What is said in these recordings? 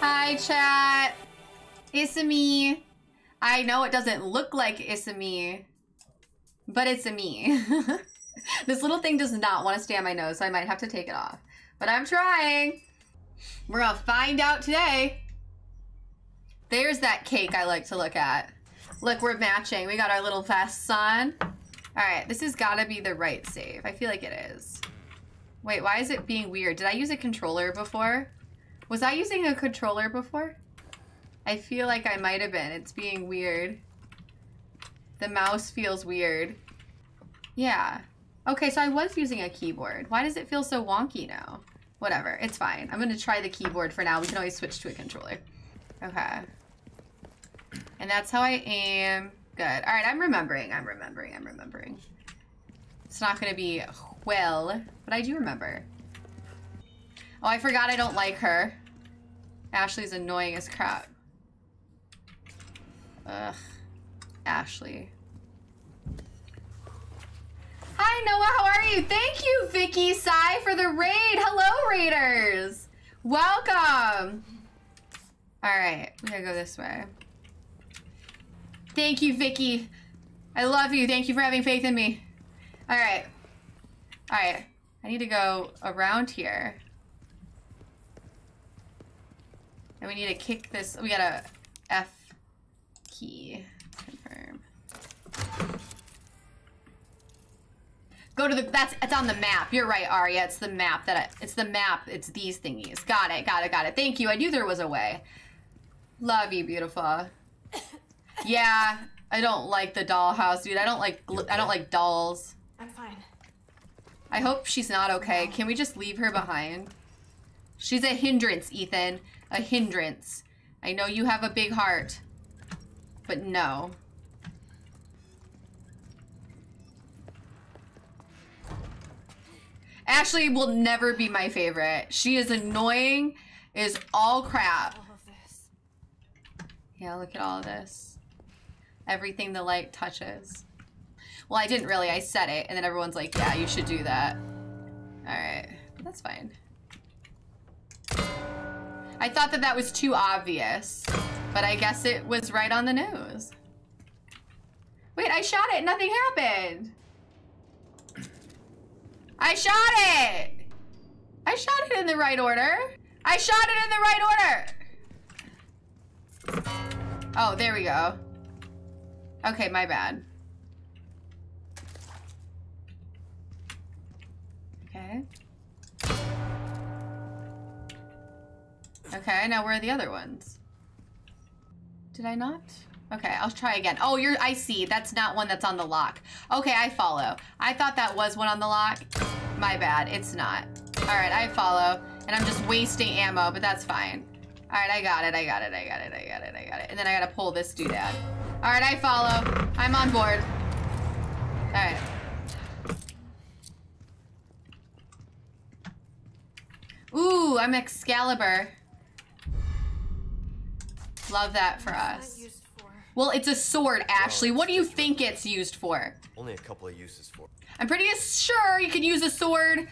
Hi, chat. It's a me. I know it doesn't look like it's a me, but it's a me. this little thing does not want to stay on my nose, so I might have to take it off. But I'm trying. We're gonna find out today. There's that cake I like to look at. Look, we're matching. We got our little vests on. All right, this has gotta be the right save. I feel like it is. Wait, why is it being weird? Did I use a controller before? Was I using a controller before? I feel like I might have been. It's being weird. The mouse feels weird. Yeah. Okay, so I was using a keyboard. Why does it feel so wonky now? Whatever, it's fine. I'm gonna try the keyboard for now. We can always switch to a controller. Okay. And that's how I aim. Good. All right, I'm remembering. I'm remembering. I'm remembering. It's not gonna be well, but I do remember. Oh, I forgot I don't like her. Ashley's annoying as crap. Ugh. Ashley. Hi, Noah. How are you? Thank you, Vicky Sai, for the raid. Hello, raiders. Welcome. All right, we gotta go this way. Thank you, Vicky. I love you. Thank you for having faith in me. All right. All right. I need to go around here. And we need to kick this. We got a F key. Confirm. Go to the, that's, it's on the map. You're right, Arya. It's the map that I, it's the map. It's these thingies. Got it, got it, got it. Thank you. I knew there was a way. Love you, beautiful. Yeah, I don't like the dollhouse, dude. I don't like, I don't like dolls. I'm fine. I hope she's not okay. Can we just leave her behind? She's a hindrance, Ethan. A hindrance. I know you have a big heart, but no. Ashley will never be my favorite. She is annoying, is all crap. All. Yeah, look at all of this. Everything the light touches. Well, I didn't really. I said it, and then everyone's like, yeah, you should do that. Alright. That's fine. I thought that that was too obvious, but I guess it was right on the nose. Wait, I shot it. Nothing happened. I shot it. I shot it in the right order. I shot it in the right order. Oh, there we go. Okay, my bad. Okay. Okay, now where are the other ones? Did I not? Okay, I'll try again. Oh, you're, I see. That's not one that's on the lock. Okay, I follow. I thought that was one on the lock. My bad, it's not. All right, I follow. And I'm just wasting ammo, but that's fine. All right, I got it, I got it, I got it, I got it, I got it. And then I gotta pull this doodad. All right, I follow. I'm on board. All right. Ooh, I'm Excalibur. Love that for us. For. Well, it's a sword, Ashley. What do you think it's used for? Only a couple of uses for. I'm pretty sure you can use a sword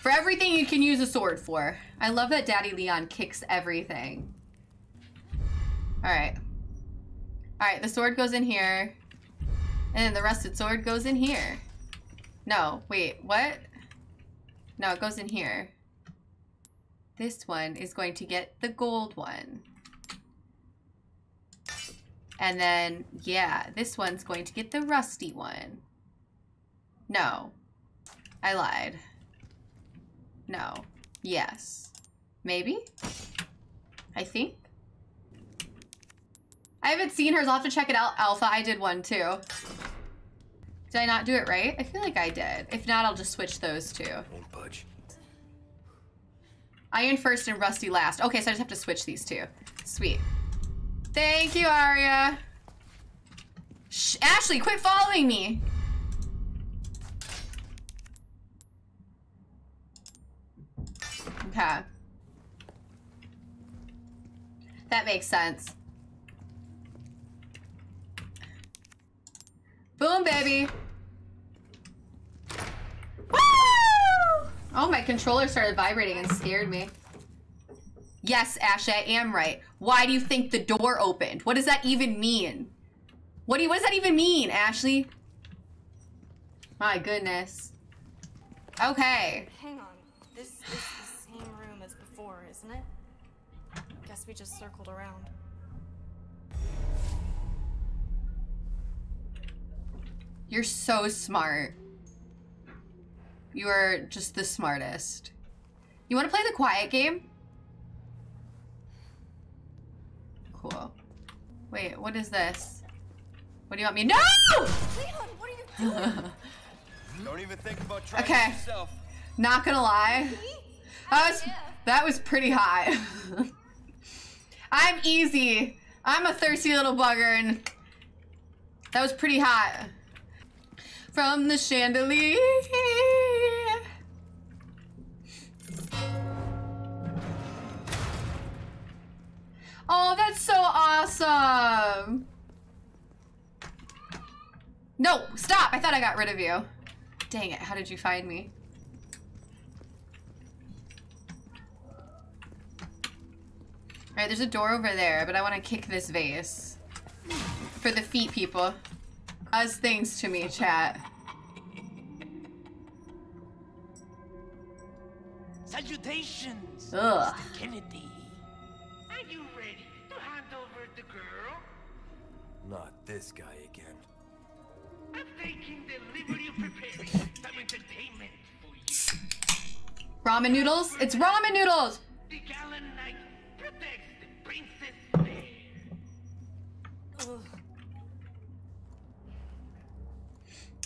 for everything you can use a sword for. I love that Daddy Leon kicks everything. All right. All right, the sword goes in here. And then the rusted sword goes in here. No, wait, what? No, it goes in here. This one is going to get the gold one. And then, yeah, this one's going to get the rusty one. No. I lied. No. Yes. Maybe? I think? I haven't seen hers. I'll have to check it out. Alpha, I did one too. Did I not do it right? I feel like I did. If not, I'll just switch those two. Won't budge. Iron first and Rusty last. Okay, so I just have to switch these two. Sweet. Thank you. Shh, Ashley, quit following me. Okay. That makes sense. Boom, baby. Woo! Oh, my controller started vibrating and scared me. Yes, Ashley, I am right. Why do you think the door opened? What does that even mean? What do you, what does that even mean, Ashley? My goodness. Okay. Hang on. This is the same room as before, isn't it? Guess we just circled around. You're so smart. You are just the smartest. You want to play the quiet game? Cool. Wait, what is this? What do you want me? No! Leon, what are you doing? Don't even think about trying Okay. it yourself. Not gonna lie. That was, that was pretty high. I'm easy. I'm a thirsty little bugger and that was pretty hot. From the chandelier. Oh, that's so awesome. No, stop. I thought I got rid of you. Dang it, how did you find me? Alright, there's a door over there, but I want to kick this vase. For the feet people. Does things to me, chat. Salutations, Ugh. Mr. Kennedy. Are you ready to hand over the girl? Not this guy again. I'm taking the liberty of preparing some entertainment for you. Ramen noodles? It's ramen noodles! The gallant knight protects the princess fair. Ugh.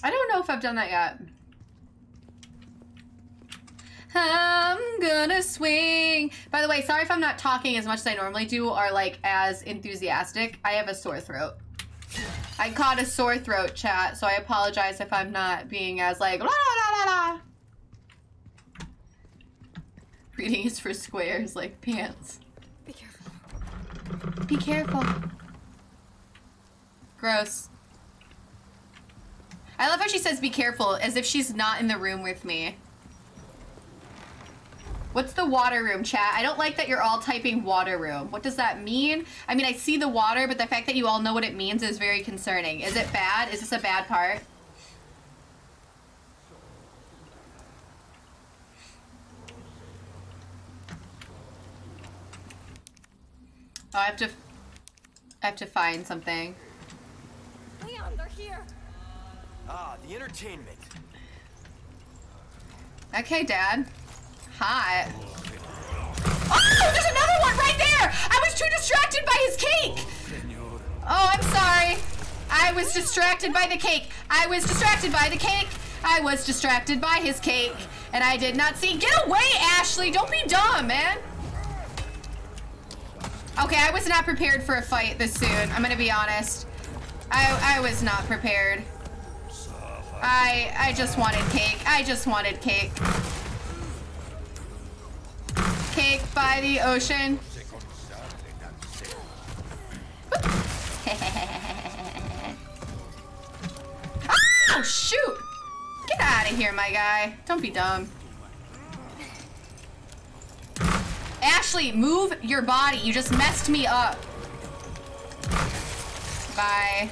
I don't know if I've done that yet. I'm gonna swing. By the way, sorry if I'm not talking as much as I normally do or like as enthusiastic. I have a sore throat. I caught a sore throat chat, so I apologize if I'm not being as like la la la la. Reading is for squares like pants. Be careful. Be careful. Gross. I love how she says be careful as if she's not in the room with me. What's the water room, chat? I don't like that you're all typing water room. What does that mean? I mean, I see the water, but the fact that you all know what it means is very concerning. Is it bad? Is this a bad part? Oh, I have to... I have to find something. Leon, they're here. Ah, the entertainment. Okay, Dad. Hot. Oh, there's another one right there! I was too distracted by his cake! Oh, I'm sorry. I was distracted by the cake. I was distracted by the cake. I was distracted by his cake. And I did not see. Get away, Ashley! Don't be dumb, man! Okay, I was not prepared for a fight this soon. I'm gonna be honest. I, I was not prepared. I I just wanted cake. I just wanted cake. Cake by the ocean. oh shoot! Get out of here, my guy. Don't be dumb. Ashley, move your body. You just messed me up. Bye.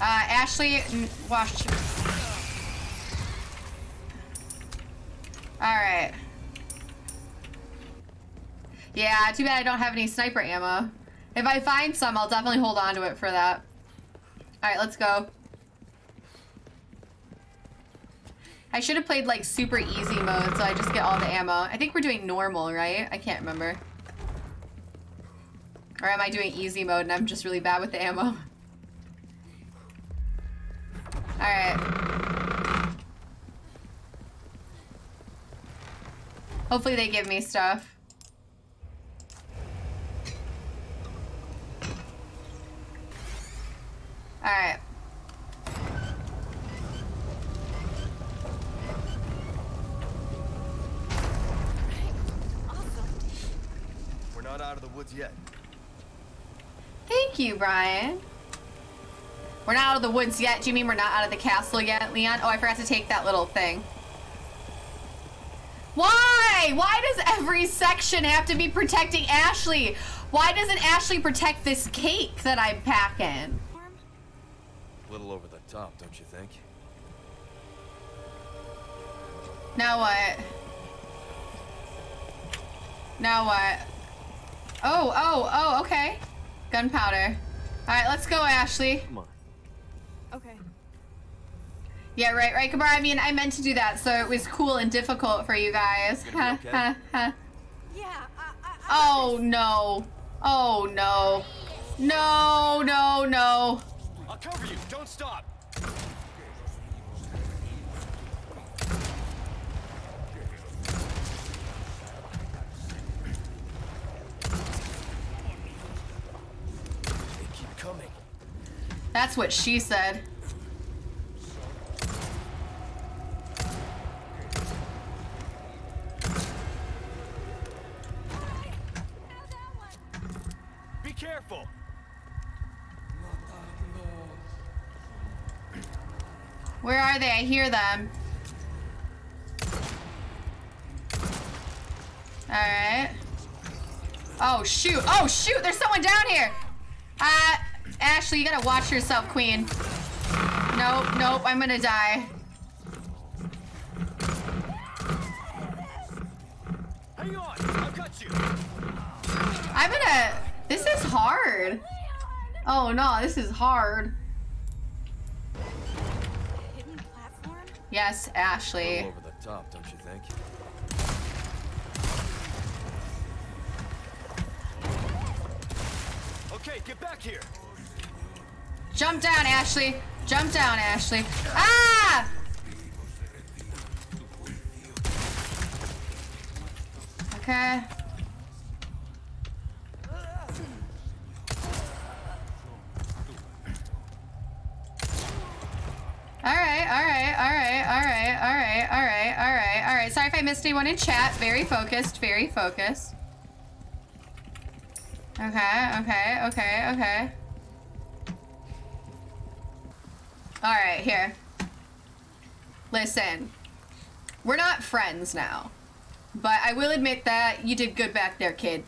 Uh, Ashley, wash. Alright. Yeah, too bad I don't have any sniper ammo. If I find some, I'll definitely hold on to it for that. Alright, let's go. I should have played like super easy mode so I just get all the ammo. I think we're doing normal, right? I can't remember. Or am I doing easy mode and I'm just really bad with the ammo? Alright. Hopefully they give me stuff. Alright. Awesome. We're not out of the woods yet. Thank you, Brian. We're not out of the woods yet. Do you mean we're not out of the castle yet, Leon? Oh, I forgot to take that little thing. Why? Why does every section have to be protecting Ashley? Why doesn't Ashley protect this cake that I'm packing? A little over the top, don't you think? Now what? Now what? Oh, oh, oh, okay. Gunpowder. Alright, let's go, Ashley. Come on. Okay. Yeah, right, right, Kabar. I mean, I meant to do that, so it was cool and difficult for you guys. Gonna be okay? Yeah, I, I, I oh, no. Oh, no. No, no, no. I'll cover you. Don't stop. They keep coming. That's what she said. Them. Alright. Oh, shoot. Oh, shoot. There's someone down here. Uh, Ashley, you gotta watch yourself, queen. Nope, nope. I'm gonna die. Hang on. I've got you. I'm gonna... This is hard. Oh, no. This is hard. Yes, Ashley. little over the top, don't you think? Okay, get back here. Jump down, Ashley. Jump down, Ashley. Ah! Okay. All right, all right, all right, all right, all right, all right, all right. Sorry if I missed anyone in chat. Very focused, very focused. Okay, okay, okay, okay. All right, here. Listen, we're not friends now, but I will admit that you did good back there, kid.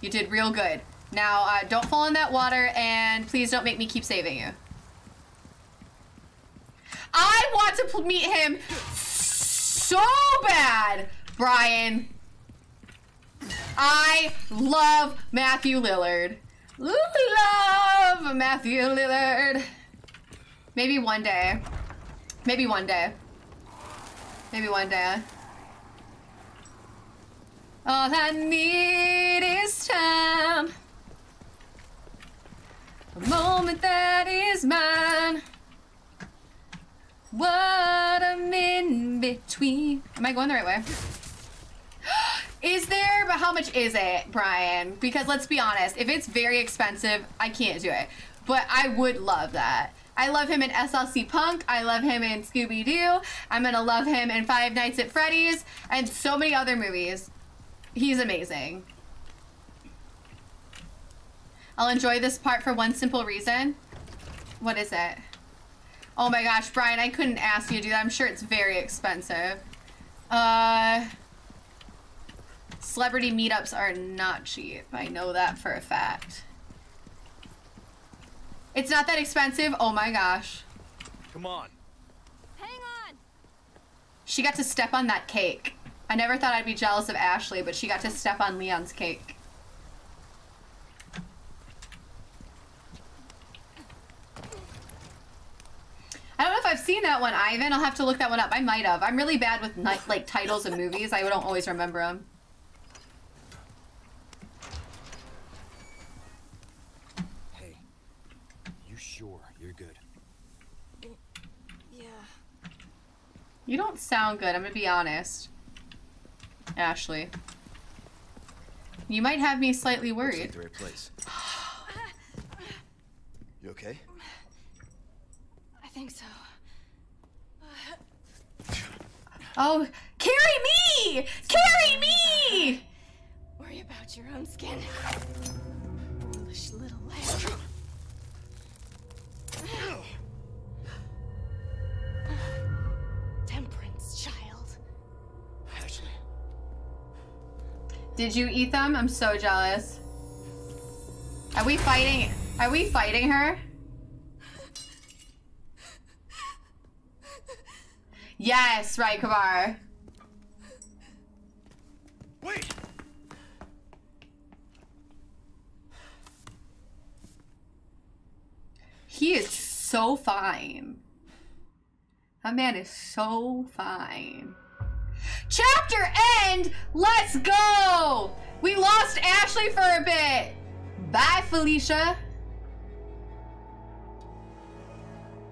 You did real good. Now, uh, don't fall in that water, and please don't make me keep saving you. I want to meet him so bad, Brian. I love Matthew Lillard. Love Matthew Lillard. Maybe one day. Maybe one day. Maybe one day. All I need is time. A moment that is mine. What I'm in between. Am I going the right way? Is there? But how much is it, Brian? Because let's be honest, if it's very expensive, I can't do it. But I would love that. I love him in SLC Punk. I love him in Scooby Doo. I'm gonna love him in Five Nights at Freddy's and so many other movies. He's amazing. I'll enjoy this part for one simple reason. What is it? Oh my gosh, Brian, I couldn't ask you to do that. I'm sure it's very expensive. Uh, celebrity meetups are not cheap. I know that for a fact. It's not that expensive. Oh my gosh. Come on. Hang on! She got to step on that cake. I never thought I'd be jealous of Ashley, but she got to step on Leon's cake. I don't know if I've seen that one, Ivan. I'll have to look that one up. I might have. I'm really bad with ni- like titles of movies. I don't always remember them. Hey. You sure you're good? Yeah. You don't sound good. I'm gonna be honest, Ashley. You might have me slightly Looks worried. like the right place. You okay? I think so. oh, carry me! Carry me! Worry about your own skin. Foolish little lamb. Temperance, child. Did you eat them? I'm so jealous. Are we fighting? Are we fighting her? Yes, right, Kabar. Wait! He is so fine. That man is so fine. Chapter end! Let's go! We lost Ashley for a bit. Bye, Felicia.